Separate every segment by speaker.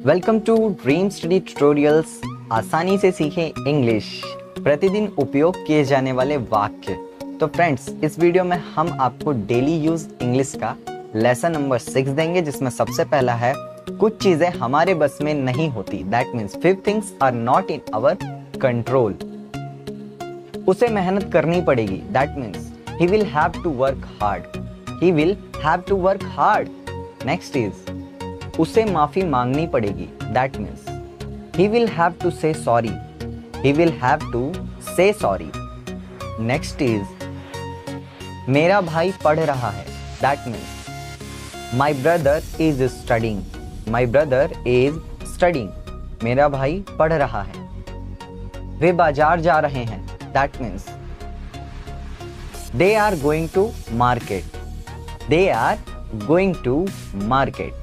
Speaker 1: Welcome to dream study tutorials आसानी से सीखें इंग्लिश प्रतिदिन उपयोग किए जाने वाले वाक्य। तो फ्रेंड्स इस वीडियो में हम आपको डेली यूज़ इंग्लिश का लेसन नंबर सिक्स देंगे, जिसमें सबसे पहला है, कुछ चीज़ें हमारे बस में नहीं होती। That means fifth things are not in our control उसे मेहनत करनी पड़ेगी। That means he will have to work hard he will have to work hard next is उसे माफ़ी मांगनी पड़ेगी that means he will have to say sorry he will have to say sorry next is मेरा भाई पढ़ रहा है that means my brother is studying my brother is studying मेरा भाई पढ़ रहा है। वे बाज़ार जा रहे हैं that means they are going to market they are going to market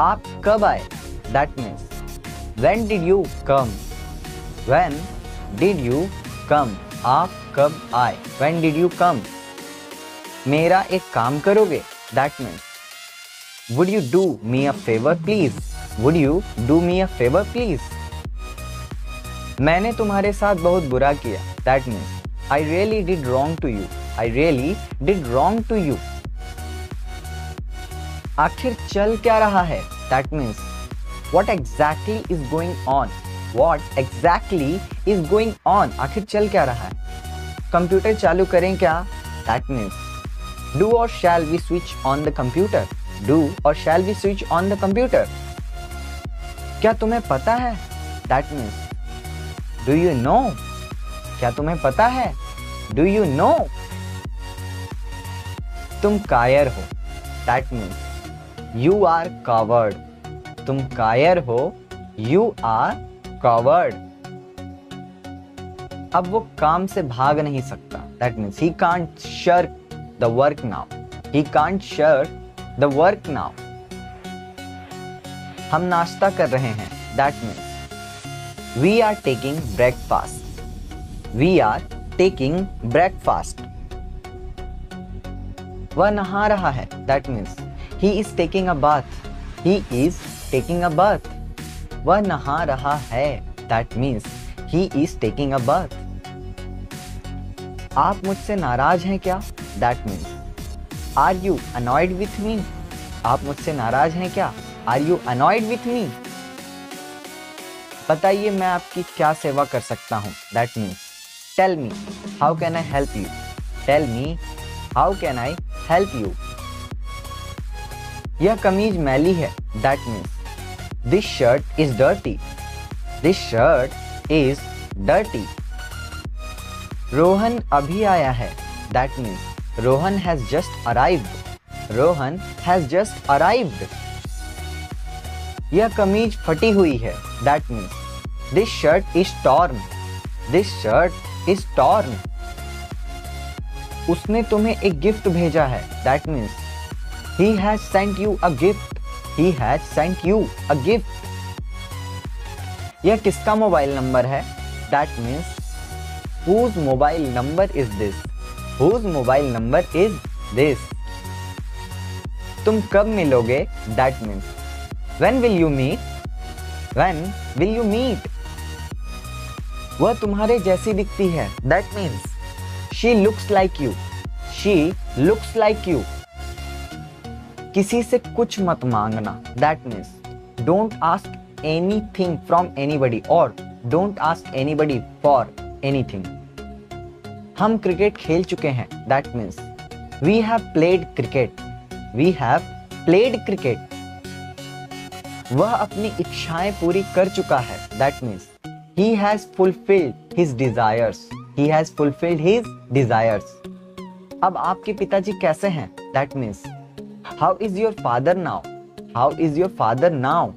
Speaker 1: आप कब आए? That means when did you come when did you come आप कब आए? वेन डिड यू कम मेरा एक काम करोगे? That means would you do me a favour please would you do me a favour please मैंने तुम्हारे साथ बहुत बुरा किया। That means I really did wrong to you I really did wrong to you आखिर चल क्या रहा है? That means what exactly is going on what exactly is going on आखिर चल क्या रहा है? कंप्यूटर चालू करें क्या? That means do or shall we switch on the computer do or shall we switch on the computer क्या तुम्हें पता है? That means do you know क्या तुम्हें पता है? डू यू नो तुम कायर हो। That means you are coward तुम कायर हो. यू आर कवर्ड अब वो काम से भाग नहीं सकता. That means he can't shirk the work now he can't shirk the work now हम नाश्ता कर रहे हैं. That means we are taking breakfast we are taking breakfast वह नहा रहा है. That means he is taking a bath he is taking a bath वह नहा रहा है। That means he is taking a bath आप मुझसे नाराज़ हैं क्या? That means are you annoyed with me आप मुझसे नाराज़ हैं क्या? Are you annoyed with me बताइए मैं आपकी क्या सेवा कर सकता हूँ? That means tell me how can I help you tell me how can I help you यह कमीज मैली है that means this shirt is dirty this shirt is dirty Rohan अभी आया है that means Rohan has just arrived Rohan has just arrived यह कमीज फटी हुई है that means this shirt is torn this shirt is torn उसने तुम्हें एक गिफ्ट भेजा है that means He has sent you a gift. He has sent you a gift. यह किसका मोबाइल नंबर है? That means whose mobile number is this whose mobile number is this तुम कब मिलोगे? That means when will you meet when will you meet वह तुम्हारे जैसी दिखती है. That means she looks like you she looks like you किसी से कुछ मत मांगना। That means don't ask anything from anybody और don't ask anybody for anything हम क्रिकेट खेल चुके हैं। That means we have played cricket we have played cricket वह अपनी इच्छाएँ पूरी कर चुका है। That means he has fulfilled his desires he has fulfilled his desires अब आपके पिताजी कैसे हैं? That means how is your father now how is your father now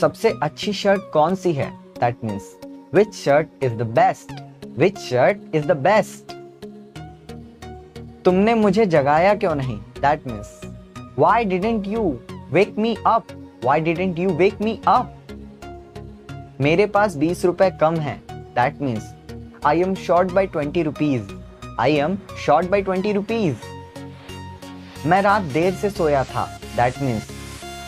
Speaker 1: सबसे अच्छी शर्ट कौन सी है? That means which shirt is the best which shirt is the best तुमने मुझे जगाया क्यों नहीं? That means why didn't you wake me up why didn't you wake me up मेरे पास बीस रुपए कम है। That means I am short by twenty rupees I am short by twenty rupees मैं रात देर से सोया था। That means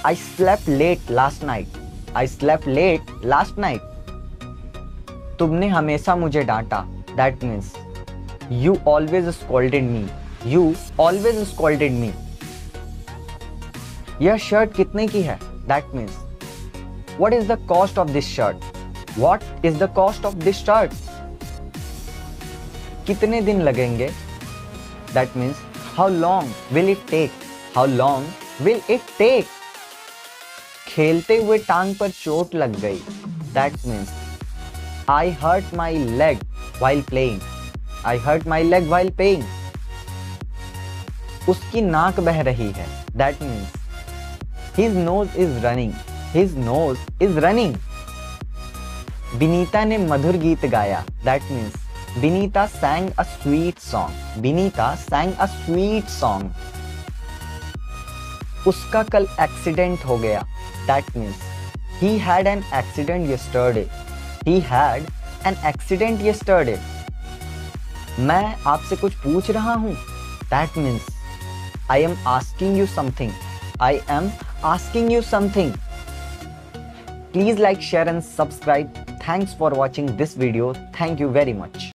Speaker 1: I slept late last night I slept late last night तुमने हमेशा मुझे डांटा। That means you always scolded me you always scolded me यह शर्ट कितने की है? That means what is the cost of this shirt what is the cost of this shirt कितने दिन लगेंगे? That means how long will it take how long will it take खेलते हुए टांग पर चोट लग गई। That means I hurt my leg while playing I hurt my leg while playing उसकी नाक बह रही है। That means his nose is running his nose is running Binita ने मधुर गीत गाया। That means Binita sang a sweet song. Binita sang a sweet song. उसका कल एक्सीडेंट हो गया that means he had an accident yesterday. He had an accident yesterday. मैं आपसे कुछ पूछ रहा हूँ that means I am asking you something I am asking you something Please like, share and subscribe. Thanks for watching this video. Thank you very much.